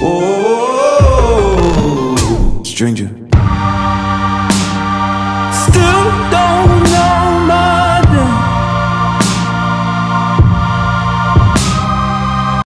Oh, stranger.